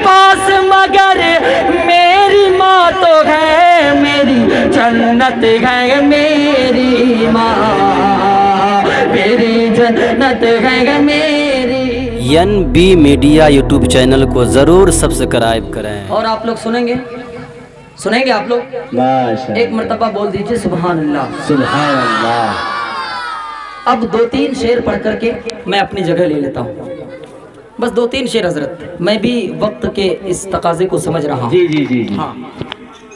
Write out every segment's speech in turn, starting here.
पास मगर मेरी माँ तो है मेरी जन्नत है मेरी माँ। मेरी जन्नत है मेरी। N B media YouTube channel को ज़रूर सब्सक्राइब करें। और आप लोग सुनेंगे? सुनेंगे आप लोग? एक मरतबा बोल दीजिए सुबहान अल्लाह सुभान अल्लाह अब दो तीन शेर पढ़ करके मैं अपनी जगह ले लेता हूँ। बस दो तीन शेर हज़रत। मैं भी वक्त के इस तकाजे को समझ रहा हूँ। जी जी जी जी। हाँ।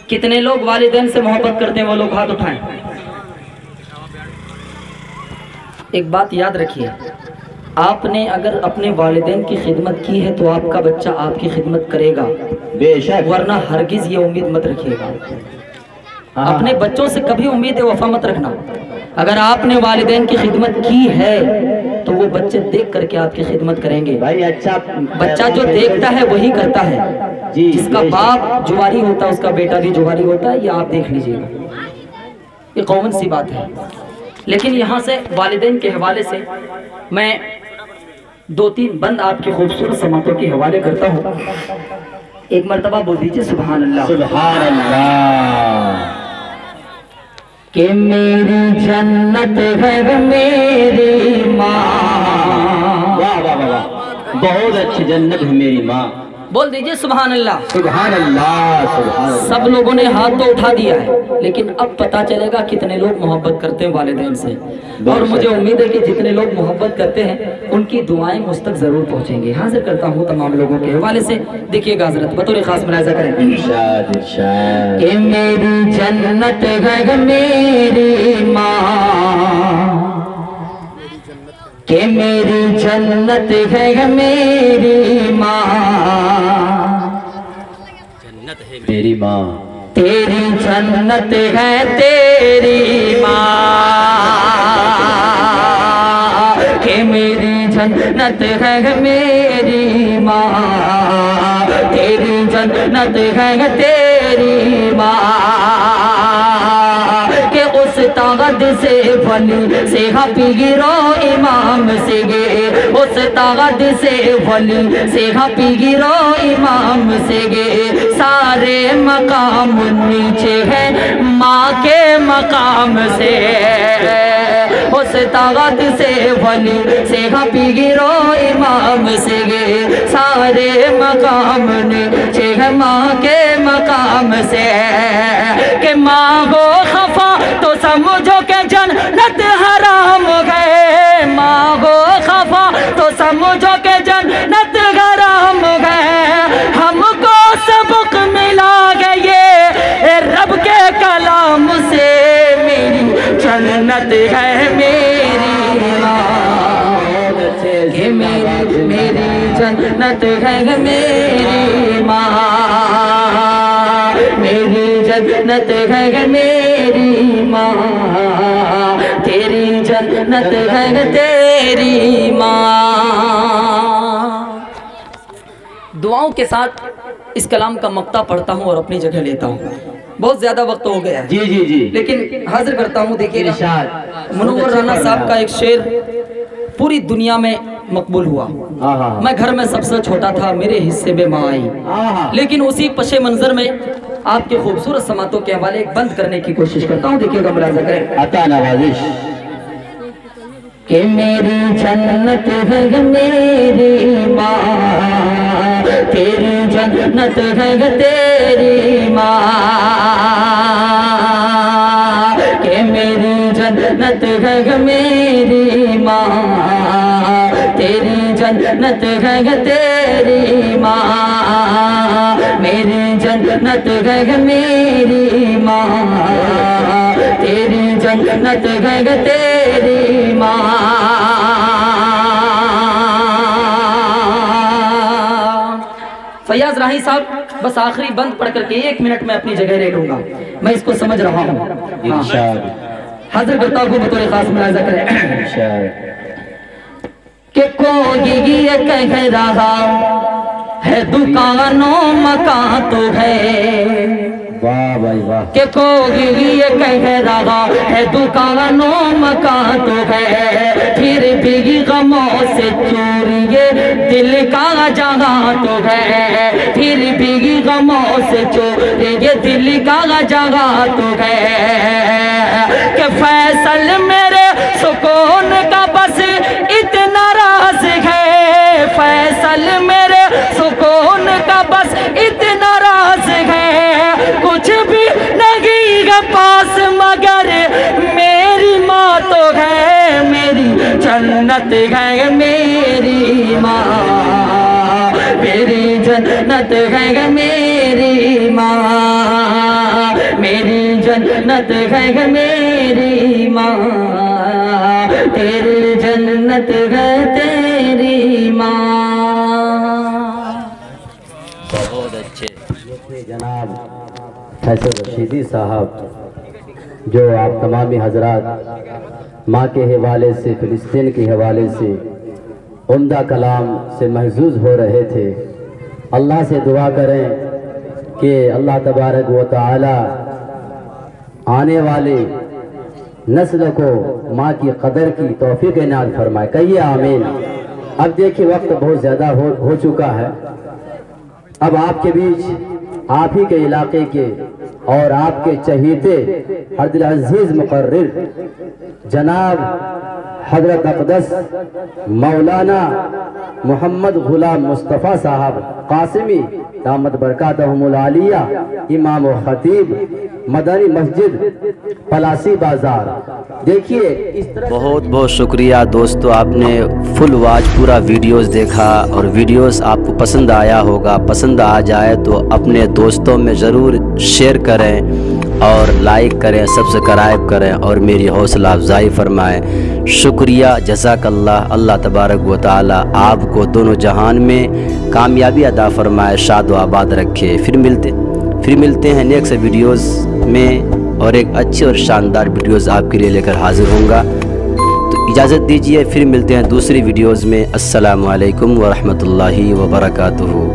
कितने लोग वालिदैन से मोहब्बत करते हैं वो लोग हाथ उठाएँ। एक बात याद रखिए आपने अगर अपने वालिदैन की खिदमत की है तो आपका बच्चा आपकी खिदमत करेगा। बेशक। वरना हरगिज ये उम्मीद मत रखिएगा। हाँ, अपने बच्चों से कभी उम्मीद वफा मत रखना। अगर आपने वालिदैन की खिदमत की है वो बच्चे देख करके आपकी खिदमत करेंगे। भाई अच्छा बच्चा जो देखता है वही करता है। जी, जिसका बाप जुआरी होता है उसका बेटा भी जुआरी होता है ये आप देख लीजिएगा। ये कौन सी बात है। लेकिन यहाँ से वालिदैन के हवाले से मैं दो तीन बंद आपके खूबसूरत समातों के हवाले करता हूँ। एक मरतबा बोल दीजिए सुबह अल्लाह। सुभान अल्लाह। कि मेरी जन्नत है मेरी माँ। वाह वाह वाह। बहुत अच्छी जन्नत है मेरी माँ। बोल दीजिए सुबहान अल्लाह सुभान अल्लाह सब लोगों ने हाथ तो उठा दिया है लेकिन अब पता चलेगा कितने लोग मोहब्बत करते हैं वालिदैन से। और मुझे उम्मीद है कि जितने लोग मोहब्बत करते हैं उनकी दुआएँ मुझ तक ज़रूर पहुँचेंगे। हाजिर करता हूँ तमाम लोगों के हवाले से। देखिए गाजरत बतौर खास मुलाजा करें। मेरी जन्नत मेरी माँ। कि मेरी जन्नत है मेरी मेरी माँ। तेरी जन्नत है तेरी माँ। के मेरी जन्नत है मेरी माँ। तेरी जन्नत है तेरी माँ। ताकत से फली से हपीगिरो इमाम से गे उस ताकत से फली से हपीगिरो इमाम से गे सारे मकाम नीचे है, माँ के मकाम से। उस ताकत से फली से हपीगिरो इमाम से गे सारे मकाम नीचे है, माँ के मकाम से। के माँ हो खफा तो समझो जन्नत है मेरी कि मेरी मेरी जन्नत है मेरी माँ। मेरी जन्नत है मेरी माँ। तेरी जन्नत है तेरी माँ। दुआओं के साथ इस कलाम का मक्ता पढ़ता हूँ और अपनी जगह लेता हूँ। बहुत ज़्यादा वक्त हो गया। जी जी जी। लेकिन हाजिर करता हूँ देखिए मनोवर राना साहब का एक शेर पूरी दुनिया में मकबूल हुआ। हाँ हाँ मैं घर में सबसे छोटा था मेरे हिस्से में माँ आई। हाँ लेकिन उसी पशे मंजर में आपके खूबसूरत समातों के हवाले बंद करने की कोशिश करता हूँ। देखिएगा मुलाजा करें। अता नवाजिश। कि मेरी जन्नत है मेरी माँ तेरी जन्नत है तेरी है मेरी माँ, तेरी जन्नत है तेरी माँ, मेरी जन्नत है मेरी माँ, तेरी जन्नत है तेरी माँ। फयाज राही साहब, बस आखिरी बंद पढ़ करके एक मिनट में अपनी जगह ले लूँगा मैं इसको समझ रहा हूँ। हाँ। हाजिर करता हूँ बतौर खास मुलाजा करें। कि कोई ये कह रहा है दुकानों मकान तो है। वाह भाई वाह। कि कोई ये कह रहा है दुकानों मकान तो है। फिर भी गमों से चोरी ये दिल का जगह तो है। फिर भी गमों से चोरी ये दिल का जगह तो है। कि फैसल मेरे सुकून का बस इतना राज है। फैसल मेरे सुकून का बस इतना राज है। कुछ भी नहीं है पास, मगर मेरी माँ तो है, मेरी जन्नत है, मेरी माँ। मेरी जन्नत है, मेरी माँ। जन्नत है मेरी माँ तेरी जन्नत है तेरी माँ। बहुत अच्छे। जनाब फैसल रशीदी साहब जो आप तमामी हजरात माँ के हवाले से फ़िलिस्तीन के हवाले से उमदा कलाम से महजूज हो रहे थे। अल्लाह से दुआ करें कि अल्लाह तबारक व ताली आने वाले नस्ल को माँ की कदर की तोहफी के नाम फरमाए। कहिए आमीन। अब देखिए वक्त बहुत ज़्यादा हो, हो चुका है। अब आपके बीच आप ही के इलाके के और आपके चहीते हरदिल अज़ीज़ मुकर जनाब हज़रत अकदस मौलाना मोहम्मद गुलाम मुस्तफ़ा साहब कासिमी, दामद बरकतमिया इमाम खतीब, मदनी मस्जिद, पलासी बाज़ार। देखिए बहुत बहुत शुक्रिया दोस्तों, आपने फुल वाच पूरा वीडियोस देखा और वीडियोस आपको पसंद आया होगा। पसंद आ जाए तो अपने दोस्तों में ज़रूर शेयर करें और लाइक करें सब्सक्राइब करें और मेरी हौसला अफजाई फरमाएँ। शुक्रिया जजाकल्ला अल्लाह तबारक व ताली आपको दोनों जहान में कामयाबी अदा फरमाए, शाद आबाद रखे। फिर मिलते फिर मिलते हैं नेक्स्ट वीडियोस में और एक अच्छी और शानदार वीडियोस आपके लिए लेकर हाजिर होंगे तो इजाज़त दीजिए, फिर मिलते हैं दूसरी वीडियोस में। अस्सलाम वालेकुम व रहमतुल्लाहि व बरकातुहू।